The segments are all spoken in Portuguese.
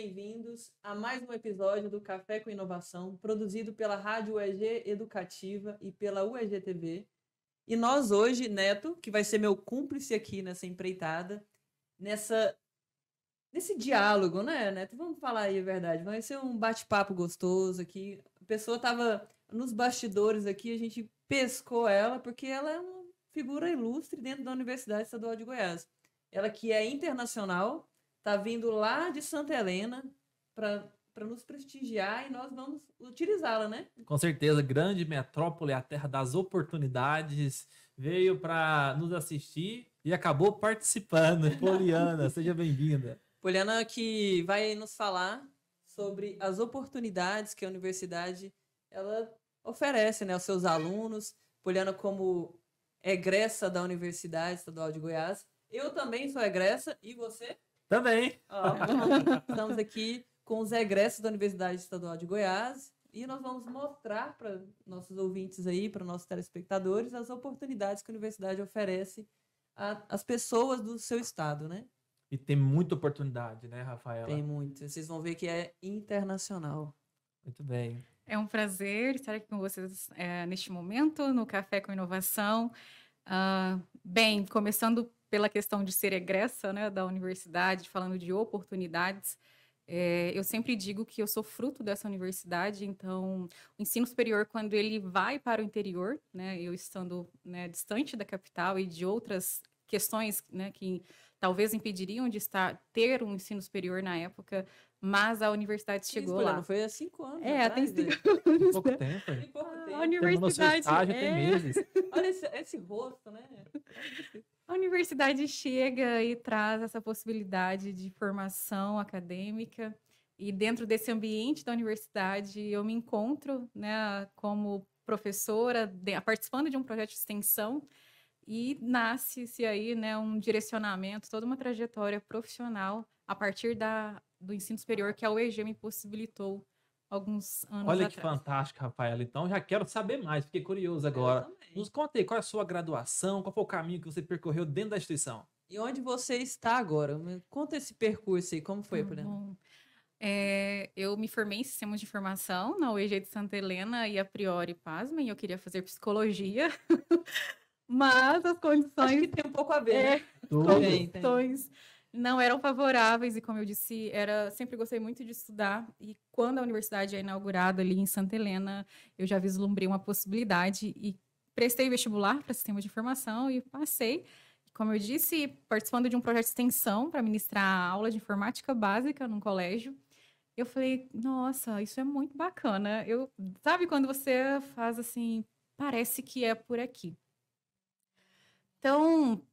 bem-vindos a mais um episódio do Café com Inovação, produzido pela Rádio UEG Educativa e pela UEG TV. E nós hoje, Neto, que vai ser meu cúmplice aqui nessa empreitada, nessa nesse diálogo, né, Neto? Vamos falar aí a verdade. Vai ser um bate-papo gostoso aqui. A pessoa estava nos bastidores aqui, a gente pescou ela porque ela é uma figura ilustre dentro da Universidade Estadual de Goiás. Ela que é internacional, está vindo lá de Santa Helena para para nos prestigiar e nós vamos utilizá-la, né? Com certeza, grande metrópole, a terra das oportunidades, veio para nos assistir e acabou participando. Poliana, seja bem-vinda. Poliana que vai nos falar sobre as oportunidades que a universidade ela oferece, né, aos seus alunos. Poliana como egressa da Universidade Estadual de Goiás. Eu também sou egressa e você? Também. Oh, estamos aqui com os egressos da Universidade Estadual de Goiás e nós vamos mostrar para nossos ouvintes aí, para nossos telespectadores, as oportunidades que a universidade oferece às pessoas do seu estado, né? E tem muita oportunidade, né, Rafaela? Tem muito. Vocês vão ver que é internacional. Muito bem. É um prazer estar aqui com vocês é, neste momento, no Café com Inovação. Uh, bem, começando pela questão de ser egressa né, da universidade, falando de oportunidades. É, eu sempre digo que eu sou fruto dessa universidade, então o ensino superior, quando ele vai para o interior, né, eu estando né, distante da capital e de outras questões né, que talvez impediriam de estar ter um ensino superior na época, mas a universidade chegou Isso, lá. Não foi há cinco anos. É, atrás, tem né? cinco anos. Pouco né? tempo. Tem pouco A tempo. universidade. estágio, tem é, meses. Olha esse, esse rosto, né? A universidade chega e traz essa possibilidade de formação acadêmica. E dentro desse ambiente da universidade, eu me encontro né, como professora, de- participando de um projeto de extensão, e nasce-se aí né, um direcionamento, toda uma trajetória profissional a partir da, do ensino superior que a UEG me possibilitou alguns anos Olha que atrás. fantástico, Rafaela. Então já quero saber mais, fiquei curioso agora. Nos conta aí, qual é a sua graduação, qual foi o caminho que você percorreu dentro da instituição? E onde você está agora? Me Conta esse percurso aí, como foi, Tá Poliana? bom. É, eu me formei em sistemas de informação na UEG de Santa Helena e a priori, pasmem, eu queria fazer psicologia, mas as Acho que condições, tem um pouco a ver, é, né? Tem. condições não eram favoráveis e como eu disse, era sempre gostei muito de estudar e quando a universidade é inaugurada ali em Santa Helena, eu já vislumbrei uma possibilidade e prestei vestibular para sistema de informação e passei. Como eu disse, participando de um projeto de extensão para ministrar aula de informática básica num colégio. Eu falei, nossa, isso é muito bacana. Eu, sabe quando você faz assim, parece que é por aqui. Então,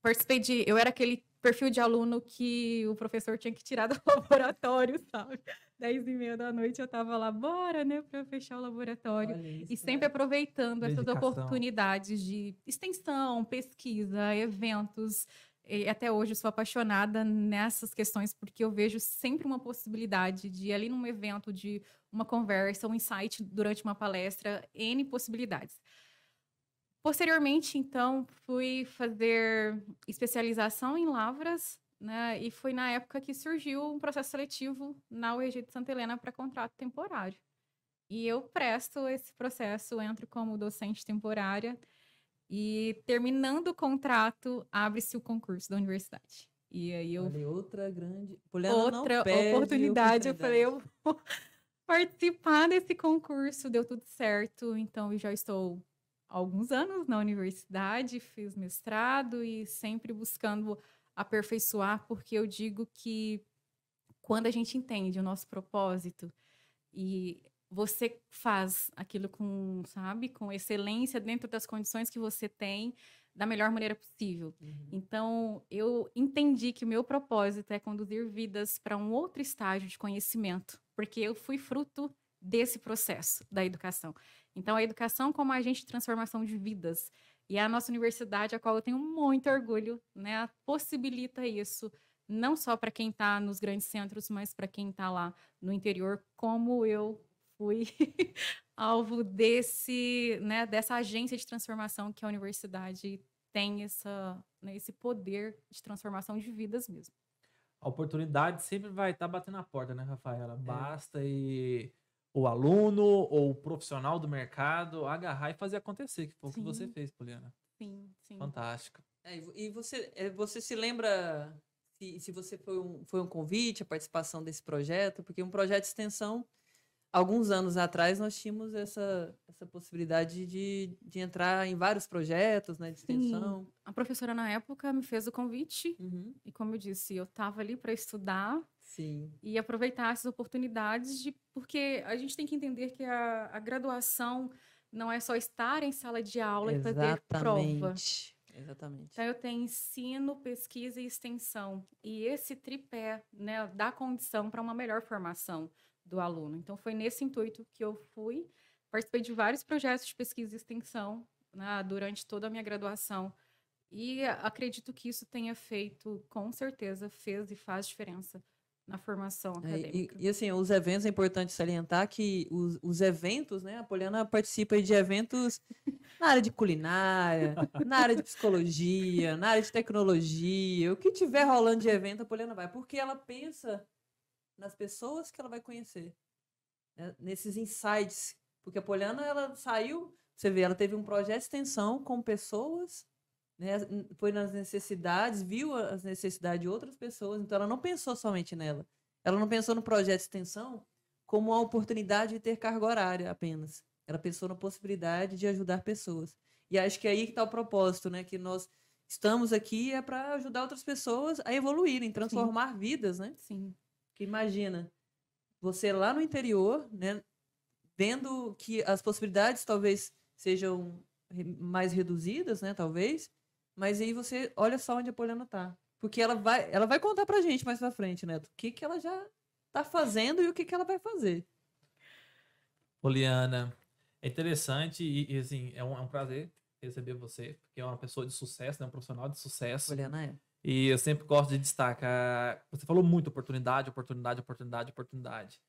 participei de, eu era aquele perfil de aluno que o professor tinha que tirar do laboratório, sabe? Dez e meia da noite eu tava lá, bora, né, para fechar o laboratório. Isso, E sempre né? aproveitando essas Dedicação. oportunidades de extensão, pesquisa, eventos. E até hoje eu sou apaixonada nessas questões, porque eu vejo sempre uma possibilidade de, ali num evento, de uma conversa, um insight durante uma palestra, N possibilidades. Posteriormente, então, fui fazer especialização em lavras, né? E foi na época que surgiu um processo seletivo na UEG de Santa Helena para contrato temporário. E eu presto esse processo, entro como docente temporária e terminando o contrato, abre-se o concurso da universidade. E aí eu Olha, outra grande. Poliana outra perde oportunidade. Eu falei, eu oportunidade. vou participar desse concurso, deu tudo certo. Então, eu já estou há alguns anos na universidade, fiz mestrado e sempre buscando aperfeiçoar, porque eu digo que quando a gente entende o nosso propósito e você faz aquilo com, sabe, com excelência dentro das condições que você tem, da melhor maneira possível. Uhum. Então, eu entendi que o meu propósito é conduzir vidas para um outro estágio de conhecimento, porque eu fui fruto desse processo da educação. Então, a educação como agente de transformação de vidas. E a nossa universidade, a qual eu tenho muito orgulho, né, possibilita isso, não só para quem está nos grandes centros, mas para quem está lá no interior, como eu fui alvo desse, né, dessa agência de transformação que a universidade tem essa, né, esse poder de transformação de vidas mesmo. a oportunidade sempre vai estar batendo na porta, né, Rafaela? Basta e o aluno ou o profissional do mercado agarrar e fazer acontecer, que foi o que você fez, Poliana. Sim, sim. Fantástico. É, e vo- você, é, você se lembra se, se você foi um, foi um convite, a participação desse projeto? Porque um projeto de extensão, alguns anos atrás, nós tínhamos essa, essa possibilidade de, de entrar em vários projetos né, de extensão. A professora, na época, me fez o convite. Uhum. E como eu disse, eu estava ali para estudar Sim. e aproveitar essas oportunidades, de, porque a gente tem que entender que a, a graduação não é só estar em sala de aula e fazer prova. Exatamente. Exatamente. Então, eu tenho ensino, pesquisa e extensão. E esse tripé né, dá condição para uma melhor formação do aluno. Então, foi nesse intuito que eu fui. Participei de vários projetos de pesquisa e extensão né, durante toda a minha graduação. E acredito que isso tenha feito, com certeza, fez e faz diferença na formação É, e, acadêmica. e, assim, os eventos é importante salientar que os, os eventos, né? A Poliana participa de eventos na área de culinária, na área de psicologia, na área de tecnologia, o que tiver rolando de evento, a Poliana vai, porque ela pensa nas pessoas que ela vai conhecer, né, nesses insights. Porque a Poliana, ela saiu, você vê, ela teve um projeto de extensão com pessoas, né, foi nas necessidades, viu a- as necessidades de outras pessoas, então ela não pensou somente nela. Ela não pensou no projeto de extensão como uma oportunidade de ter carga horária apenas. Ela pensou na possibilidade de ajudar pessoas. E acho que é aí que está o propósito, né? Que nós estamos aqui é para ajudar outras pessoas a evoluírem, transformar vidas, né? Sim, Que imagina, você lá no interior, né, vendo que as possibilidades talvez sejam mais reduzidas, né, talvez, mas aí você olha só onde a Poliana tá. Porque ela vai, ela vai contar pra gente mais pra frente, Neto, o que que ela já tá fazendo e o que que ela vai fazer. Poliana, é interessante e, e, assim, é um, é um prazer receber você, porque é uma pessoa de sucesso, né, um profissional de sucesso. Poliana é. E eu sempre gosto de destacar. Você falou muito oportunidade, oportunidade, oportunidade, oportunidade.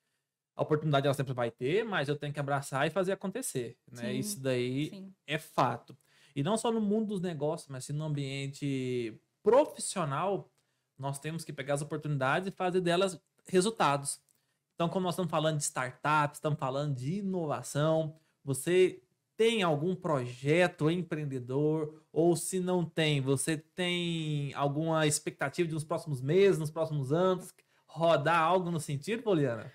A oportunidade ela sempre vai ter, mas eu tenho que abraçar e fazer acontecer. Né? Sim, Isso daí sim. é fato. E não só no mundo dos negócios, mas sim no ambiente profissional, nós temos que pegar as oportunidades e fazer delas resultados. Então, como nós estamos falando de startups, estamos falando de inovação, você tem algum projeto empreendedor? Ou se não tem, você tem alguma expectativa de nos próximos meses, nos próximos anos, rodar algo no sentido, Poliana?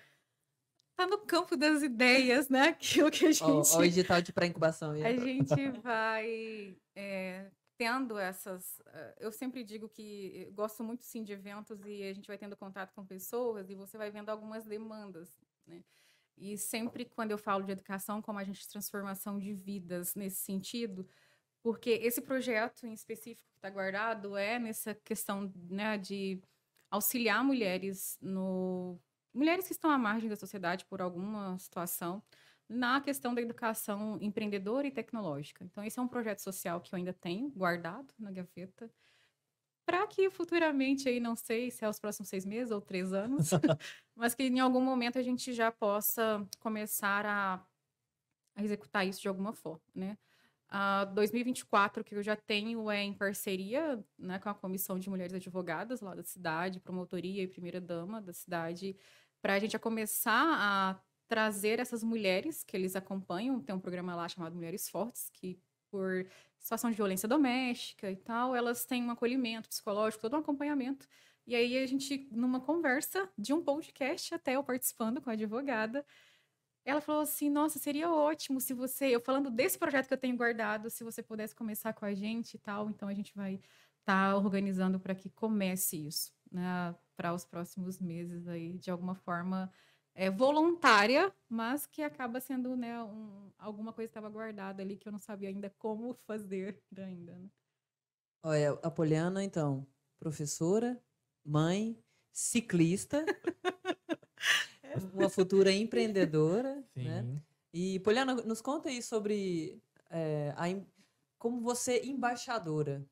Tá no campo das ideias, né? Aquilo que a gente. Ó o edital de pré-incubação a gente vai é, tendo essas. eh, Eu sempre digo que gosto muito sim de eventos e a gente vai tendo contato com pessoas e você vai vendo algumas demandas, né? E sempre quando eu falo de educação, como a gente transformação de vidas nesse sentido, porque esse projeto em específico que está guardado é nessa questão né, de auxiliar mulheres no mulheres que estão à margem da sociedade por alguma situação na questão da educação empreendedora e tecnológica. Então, esse é um projeto social que eu ainda tenho guardado na gaveta, para que futuramente, aí não sei se é os próximos seis meses ou três anos, mas que em algum momento a gente já possa começar a, a executar isso de alguma forma, né? A 2024, que eu já tenho é em parceria né, com a Comissão de Mulheres Advogadas lá da cidade, promotoria e primeira-dama da cidade, para a gente já começar a trazer essas mulheres que eles acompanham. Tem um programa lá chamado Mulheres Fortes, que por situação de violência doméstica e tal, elas têm um acolhimento psicológico, todo um acompanhamento. E aí a gente, numa conversa de um podcast, até eu participando com a advogada, ela falou assim: Nossa, seria ótimo se você, eu falando desse projeto que eu tenho guardado, se você pudesse começar com a gente e tal. Então a gente vai estar organizando para que comece isso, né, para os próximos meses aí, de alguma forma é, voluntária, mas que acaba sendo né, um, alguma coisa que estava guardada ali que eu não sabia ainda como fazer ainda. Né? Olha, a Poliana, então, professora, mãe, ciclista, uma futura empreendedora, Sim. né? E, Poliana, nos conta aí sobre é, a como você é embaixadora.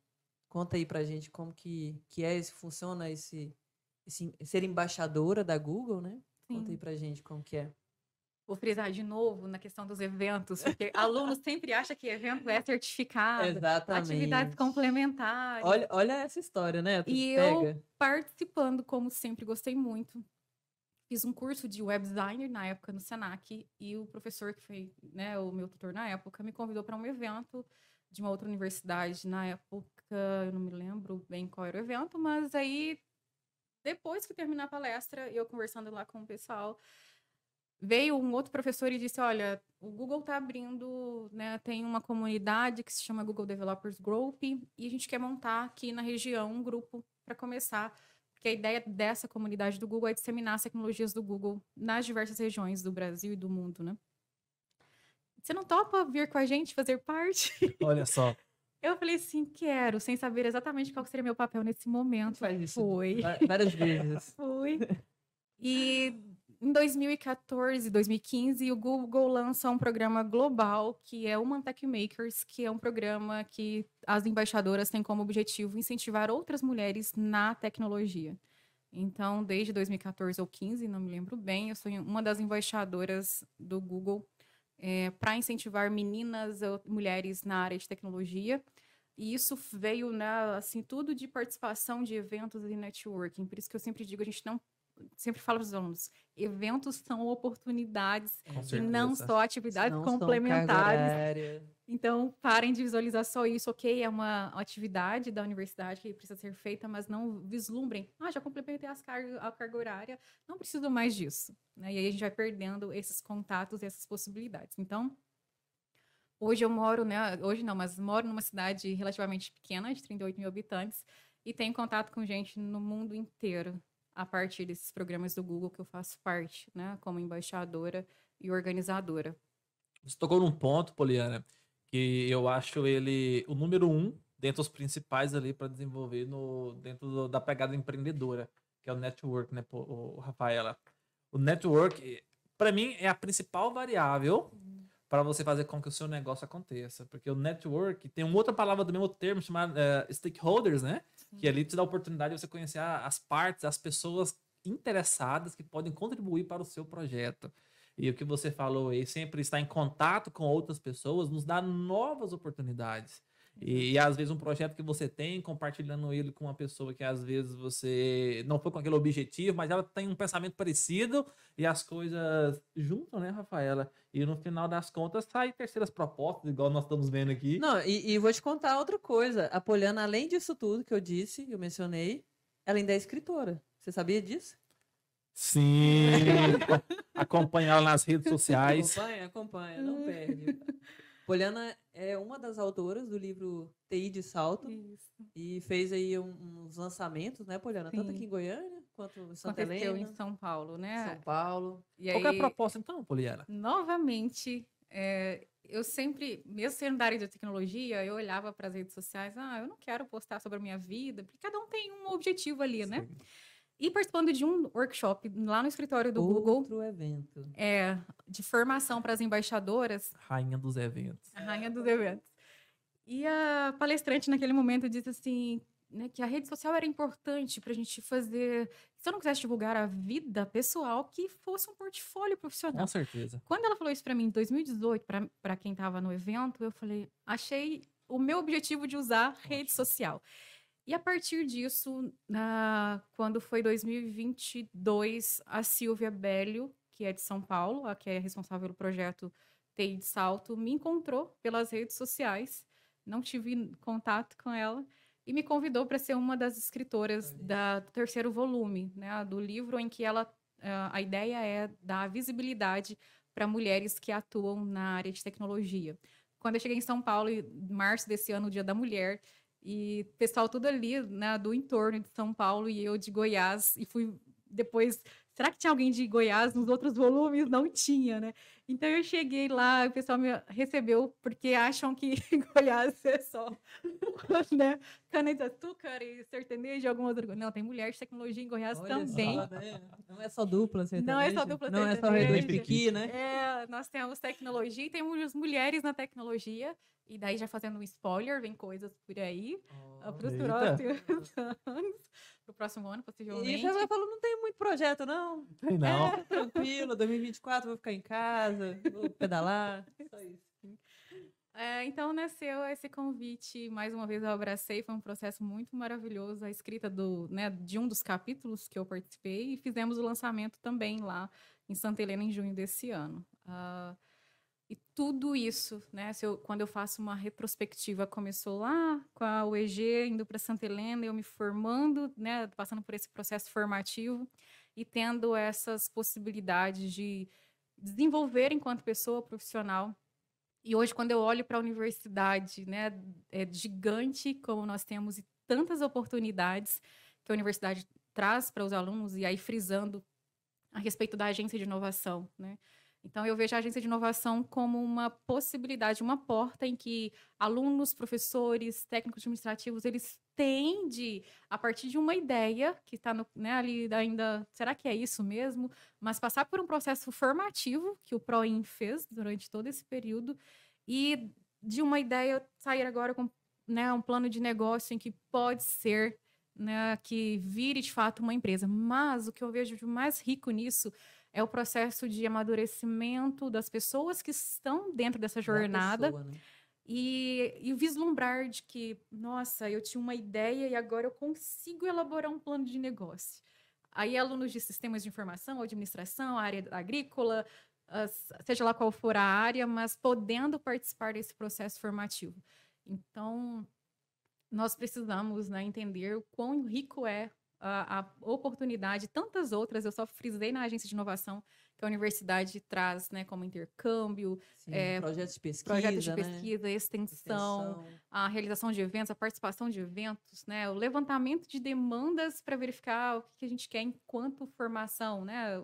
Conta aí pra gente como que, que é, esse, funciona esse, esse ser embaixadora da Google, né? Conta aí Sim. pra gente como que é. Vou frisar de novo na questão dos eventos, porque aluno sempre acha que evento é certificado, Exatamente. atividades complementares. Olha, olha essa história, né? Tu E pega. eu participando, como sempre, gostei muito. Fiz um curso de web designer na época no Senac e o professor que foi, né, o meu tutor na época, me convidou para um evento de uma outra universidade. Na época, eu não me lembro bem qual era o evento, mas aí depois que terminar a palestra, eu conversando lá com o pessoal, veio um outro professor e disse: Olha, o Google está abrindo, né, tem uma comunidade que se chama Google Developers Group e a gente quer montar aqui na região um grupo para começar. Porque a ideia dessa comunidade do Google é disseminar as tecnologias do Google nas diversas regiões do Brasil e do mundo, né? Você não topa vir com a gente fazer parte? Olha só. Eu falei assim, quero, sem saber exatamente qual seria meu papel nesse momento. Faz isso várias vezes. Fui. E em 2014, 2015, o Google lança um programa global que é o Mantech Makers, que é um programa que as embaixadoras têm como objetivo incentivar outras mulheres na tecnologia. Então, desde 2014 ou 15, não me lembro bem, eu sou uma das embaixadoras do Google para incentivar meninas ou mulheres na área de tecnologia. E isso veio, né, assim, tudo de participação de eventos e networking. Por isso que eu sempre digo, a gente não sempre falo para os alunos, eventos são oportunidades e não só atividades Não complementares. Então, parem de visualizar só isso, ok? É uma atividade da universidade que precisa ser feita, mas não vislumbrem. Ah, já complementei as a carga horária, não preciso mais disso. Né? E aí a gente vai perdendo esses contatos e essas possibilidades. Então, hoje eu moro, né? Hoje não, mas moro numa cidade relativamente pequena, de 38 mil habitantes, e tenho contato com gente no mundo inteiro a partir desses programas do Google que eu faço parte, né? Como embaixadora e organizadora. Você tocou num ponto, Poliana, que eu acho ele o número um dentre os principais ali para desenvolver no, dentro do- da pegada empreendedora, que é o network, né, pô, o Rafaela? O network, para mim, é a principal variável para você fazer com que o seu negócio aconteça. Porque o network tem uma outra palavra do mesmo termo chamada eh, stakeholders, né? Que ali te dá a oportunidade de você conhecer as partes, as pessoas interessadas que podem contribuir para o seu projeto. E o que você falou aí, sempre estar em contato com outras pessoas, nos dá novas oportunidades. E, e, às vezes um projeto que você tem, compartilhando ele com uma pessoa que às vezes você não foi com aquele objetivo, mas ela tem um pensamento parecido e as coisas juntam, né, Rafaela? E no final das contas sai terceiras propostas, igual nós estamos vendo aqui. Não, e, e vou te contar outra coisa. A Poliana, além disso tudo que eu disse, eu mencionei, ela ainda é escritora. Você sabia disso? Sim! Acompanha ela nas redes sociais. Acompanha, acompanha, não perde. Poliana é uma das autoras do livro TI de Salto Isso. e fez aí um- uns lançamentos, né, Poliana? Tanto Sim. aqui em Goiânia quanto em Santa Aconteceu Helena, em São Paulo, né? São Paulo. E Qual que é a aí, proposta então, Poliana? novamente, é, eu sempre, mesmo sendo da área de tecnologia, eu olhava para as redes sociais, ah, eu não quero postar sobre a minha vida, porque cada um tem um objetivo ali, né? E participando de um workshop lá no escritório do Google, Outro evento. é, de formação para as embaixadoras, Rainha dos eventos. rainha dos eventos. E a palestrante naquele momento disse assim, né, que a rede social era importante para a gente fazer, se eu não quisesse divulgar a vida pessoal, que fosse um portfólio profissional. Com certeza. Quando ela falou isso para mim em 2018, para quem estava no evento, eu falei, achei o meu objetivo de usar rede social. E a partir disso, na- quando foi 2022, a Silvia Bellio, que é de São Paulo, a que é responsável pelo projeto TI de Salto, me encontrou pelas redes sociais, não tive contato com ela, e me convidou para ser uma das escritoras da, do terceiro volume, né, do livro em que ela, a ideia é dar visibilidade para mulheres que atuam na área de tecnologia. Quando eu cheguei em São Paulo, em março desse ano, o Dia da Mulher, e pessoal tudo ali, né, do entorno de São Paulo e eu de Goiás, e fui depois, será que tinha alguém de Goiás nos outros volumes? Não tinha, né? Então eu cheguei lá, o pessoal me recebeu porque acham que Goiás é só né, e sertanejo e alguma outra coisa. Não, tem mulher de tecnologia em Goiás Olha também. só, né? Não é só dupla sertaneja. Não é só dupla Não é só sertaneja. Piqui, né? É, nós temos tecnologia e temos mulheres na tecnologia. E daí, já fazendo um spoiler, vem coisas por aí para os próximos anos. Para o próximo ano, E possivelmente. já vai falando, não tem muito projeto, não. Tem não. É, tranquilo, 2024 vou ficar em casa, vou pedalar. Só isso. É, então nasceu esse convite, mais uma vez eu abracei, foi um processo muito maravilhoso, a escrita do, né, de um dos capítulos que eu participei e fizemos o lançamento também lá em Santa Helena em junho desse ano. Ah, e tudo isso, né, eu- quando eu faço uma retrospectiva, começou lá com a UEG, indo para Santa Helena, eu me formando, né, passando por esse processo formativo e tendo essas possibilidades de desenvolver enquanto pessoa profissional e hoje, quando eu olho para a universidade, né, é gigante como nós temos e tantas oportunidades que a universidade traz para os alunos, e aí frisando a respeito da agência de inovação, né? Então, eu vejo a agência de inovação como uma possibilidade, uma porta em que alunos, professores, técnicos administrativos, eles têm de, a partir de uma ideia que está né, ali ainda, será que é isso mesmo? Mas passar por um processo formativo que o PROIN fez durante todo esse período e de uma ideia sair agora com né, um plano de negócio em que pode ser né, que vire de fato uma empresa. Mas o que eu vejo de mais rico nisso é o processo de amadurecimento das pessoas que estão dentro dessa Da jornada pessoa, né? e, e vislumbrar de que, nossa, eu tinha uma ideia e agora eu consigo elaborar um plano de negócio. Aí, alunos de sistemas de informação, administração, área agrícola, seja lá qual for a área, mas podendo participar desse processo formativo. Então, nós precisamos né, entender o quão rico é a, a oportunidade, tantas outras, eu só frisei na agência de inovação que a universidade traz, né, como intercâmbio, Sim, é, projetos de pesquisa, projetos de né? pesquisa, extensão, Extensão. a realização de eventos, a participação de eventos, né, o levantamento de demandas para verificar o que que a gente quer enquanto formação, né?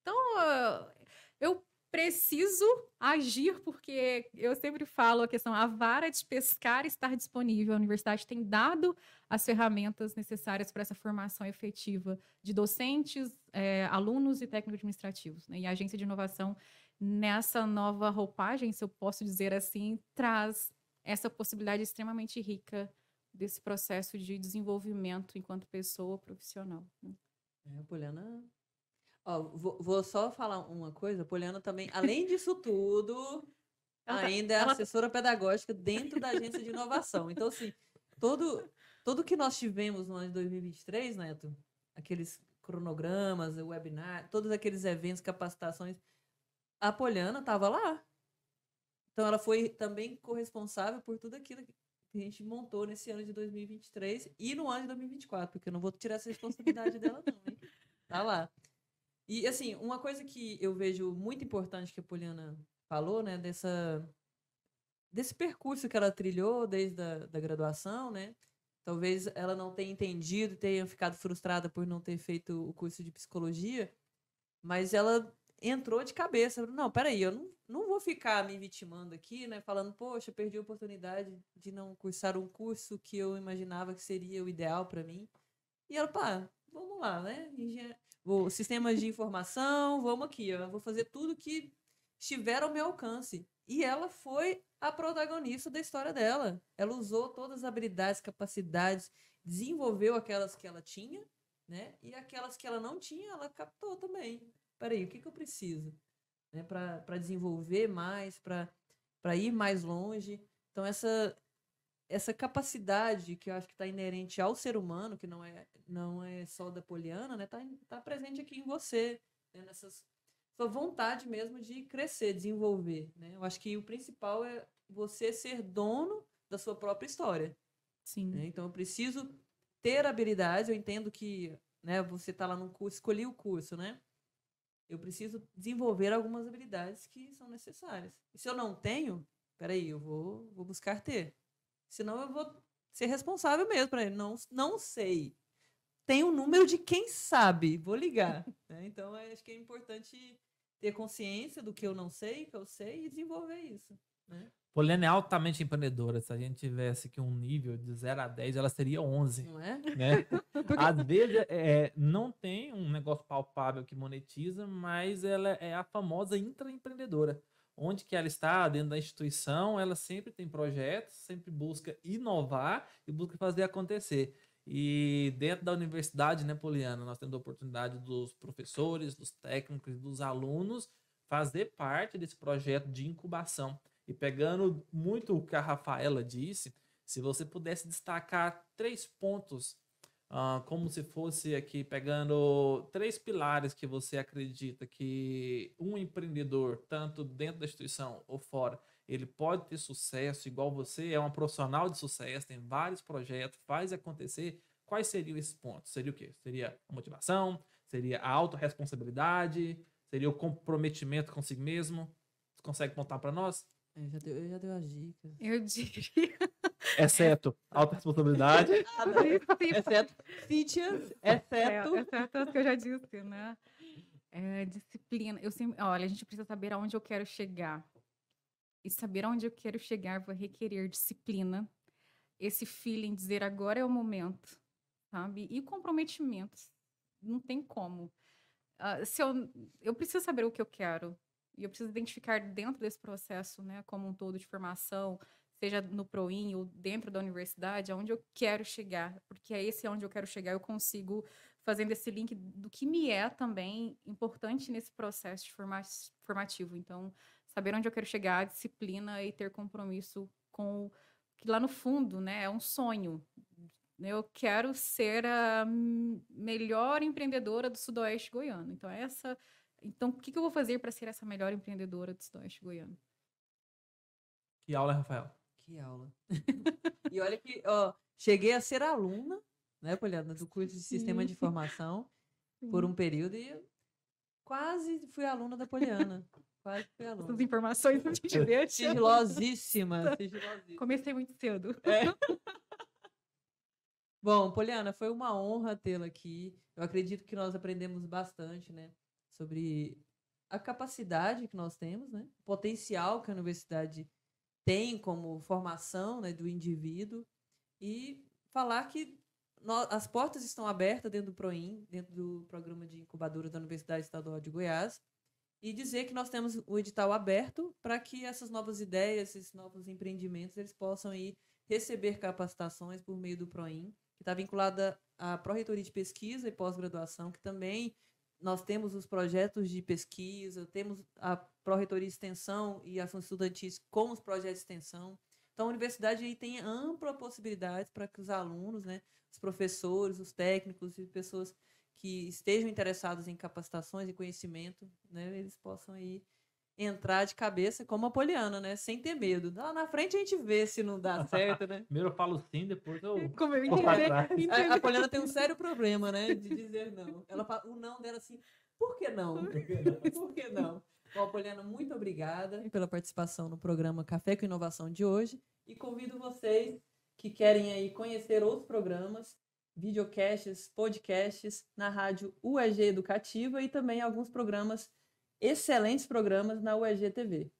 Então, ah, preciso agir porque eu sempre falo a questão, a vara de pescar estar disponível. A universidade tem dado as ferramentas necessárias para essa formação efetiva de docentes, eh, alunos e técnicos administrativos. né? E a agência de inovação nessa nova roupagem, se eu posso dizer assim, traz essa possibilidade extremamente rica desse processo de desenvolvimento enquanto pessoa profissional. né? É, Poliana. Ó, vou, vou só falar uma coisa. A Poliana também, além disso tudo, Ela tá- ainda é ela tá- assessora pedagógica dentro da agência de inovação. Então, assim, todo, tudo que nós tivemos no ano de 2023, Neto, aqueles cronogramas, o webinar, todos aqueles eventos, capacitações, a Poliana estava lá. Então, ela foi também corresponsável por tudo aquilo que a gente montou nesse ano de 2023 e no ano de 2024, porque eu não vou tirar essa responsabilidade dela, não, hein? Tá lá. E, assim, uma coisa que eu vejo muito importante que a Poliana falou, né, dessa, desse percurso que ela trilhou desde a da graduação, né? Talvez ela não tenha entendido, tenha ficado frustrada por não ter feito o curso de psicologia, mas ela entrou de cabeça. Não, peraí, eu não, não vou ficar me vitimando aqui, né? Falando, poxa, perdi a oportunidade de não cursar um curso que eu imaginava que seria o ideal para mim. E ela, pá, vamos lá, né? Vou, sistemas de informação, vamos aqui, ó, vou fazer tudo que estiver ao meu alcance. E ela foi a protagonista da história dela. Ela usou todas as habilidades, capacidades, desenvolveu aquelas que ela tinha, né? E aquelas que ela não tinha, ela captou também. Peraí, o que, que eu preciso? Né? Para desenvolver mais, para ir mais longe. Então, essa, essa capacidade que eu acho que está inerente ao ser humano, que não é, não é só da Poliana, né? Tá, tá presente aqui em você, né? Nessas, sua vontade mesmo de crescer, desenvolver, né? Eu acho que o principal é você ser dono da sua própria história, Sim. né? Então eu preciso ter habilidades, eu entendo que, né, você tá lá no curso, escolhi o curso, né? Eu preciso desenvolver algumas habilidades que são necessárias. E se eu não tenho, peraí, eu vou, vou buscar ter. Senão eu vou ser responsável mesmo para ele. Não, não sei. Tem um número de quem sabe, vou ligar. né? Então, eu acho que é importante ter consciência do que eu não sei, que eu sei, e desenvolver isso. Né? Poliana é altamente empreendedora. Se a gente tivesse aqui um nível de 0 a 10, ela seria 11. Não é? Né? Às vezes é, não tem um negócio palpável que monetiza, mas ela é a famosa intraempreendedora. Onde que ela está, dentro da instituição, ela sempre tem projetos, sempre busca inovar e busca fazer acontecer. E dentro da universidade, né, Poliana, nós temos a oportunidade dos professores, dos técnicos, dos alunos fazer parte desse projeto de incubação. E pegando muito o que a Rafaela disse, se você pudesse destacar três pontos, uh, como se fosse aqui pegando três pilares que você acredita que um empreendedor, tanto dentro da instituição ou fora, ele pode ter sucesso, igual você, é um profissional de sucesso, tem vários projetos, faz acontecer. Quais seriam esses pontos? Seria o quê? Seria a motivação? Seria a autorresponsabilidade? Seria o comprometimento consigo mesmo? Você consegue contar para nós? Eu já, deu, eu já deu as dicas. Eu diria. Exceto autorresponsabilidade. exceto features, exceto. É, exceto as que eu já disse, né? É, disciplina. Eu sempre, olha, a gente precisa saber aonde eu quero chegar. E saber aonde eu quero chegar vai requerer disciplina, esse feeling, dizer agora é o momento, sabe? E comprometimento. Não tem como. Uh, se eu, eu preciso saber o que eu quero. E eu preciso identificar dentro desse processo, né, como um todo de formação, seja no Proin ou dentro da universidade, aonde eu quero chegar, porque é esse onde eu quero chegar, eu consigo fazendo esse link do que me é também importante nesse processo formativo. Então, saber onde eu quero chegar, disciplina e ter compromisso com que lá no fundo, né, é um sonho. Eu quero ser a melhor empreendedora do Sudoeste Goiano. Então, essa. Então, o que eu vou fazer para ser essa melhor empreendedora do Sudoeste Goiano? Que aula, Rafael? Que aula. e olha que, ó, cheguei a ser aluna, né, Poliana, do curso de Sistema de Informação por um período e quase fui aluna da Poliana. Quase fui aluna. Essas informações a gente deixa. Sigilosíssima, sigilosíssima. Comecei muito cedo. É. Bom, Poliana, foi uma honra tê-la aqui. Eu acredito que nós aprendemos bastante, né, sobre a capacidade que nós temos, né, o potencial que a universidade tem como formação, né, do indivíduo e falar que nós, as portas estão abertas dentro do Proin, dentro do programa de incubadora da Universidade Estadual de Goiás e dizer que nós temos o edital aberto para que essas novas ideias, esses novos empreendimentos, eles possam ir receber capacitações por meio do Proin, que está vinculada à Pró-Reitoria de Pesquisa e Pós-Graduação, que também nós temos os projetos de pesquisa, temos a Pró-Reitoria de Extensão e Ações Estudantis com os projetos de extensão. Então, a universidade aí tem ampla possibilidade para que os alunos, né, os professores, os técnicos e pessoas que estejam interessados em capacitações e conhecimento, né, eles possam aí entrar de cabeça como a Poliana, né? Sem ter medo. Lá na frente a gente vê se não dá certo, né? Primeiro eu falo sim, depois eu. Como eu entendi. A, a Poliana tem um sério problema, né? De dizer não. Ela fala o não dela assim, por que não? Por que não? Bom, Poliana, muito obrigada pela participação no programa Café com Inovação de hoje. E convido vocês que querem aí conhecer outros programas videocasts, podcasts na rádio UEG Educativa e também alguns programas, excelentes programas na UEG TV.